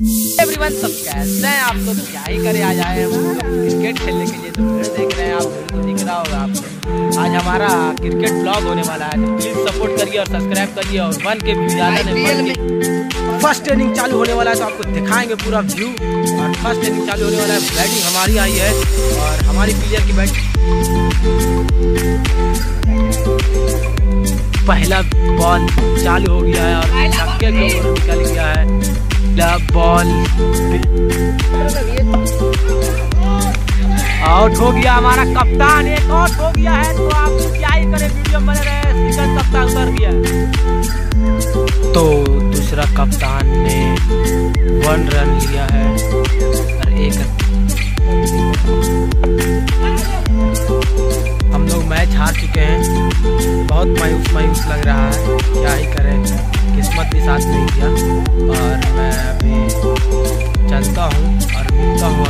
Everyone सब कैसे हैं? आप लोग क्या ही करे आ जाए हम क्रिकेट खेलने के लिए तो फिर देख रहे हैं आप फिर तो दिख रहा होगा आपको। आज हमारा क्रिकेट ब्लॉग होने वाला है तो प्लीज़ सपोर्ट करिए और सब्सक्राइब करिए और वन के व्यू ज़्यादा फ़र्स्ट इनिंग चालू होने वाला है तो आपको दिखाएँगे पूरा व्यू और फ़र्स्ट इनिंग चालू होने वाला है बैटिंग हमारी आई है और हमारी प्लेयर की बैटिंग पहला बॉल चालू हो गया है और छक्के के ऊपर निकल गया है। पहला बॉल आउट हो गया हमारा कप्तान, एक आउट हो गया है तो आप क्या ही करें, वीडियो बने रहे कप्तान उतर गया तो दूसरा कप्तान ने वन रन लिया है, और एक हम लोग मैच हार चुके हैं। बहुत मायूस मायूस लग रहा है, क्या ही करें, किस्मत भी साथ नहीं दिया। चलता हूँ और मिलता हूँ अगले वीडियो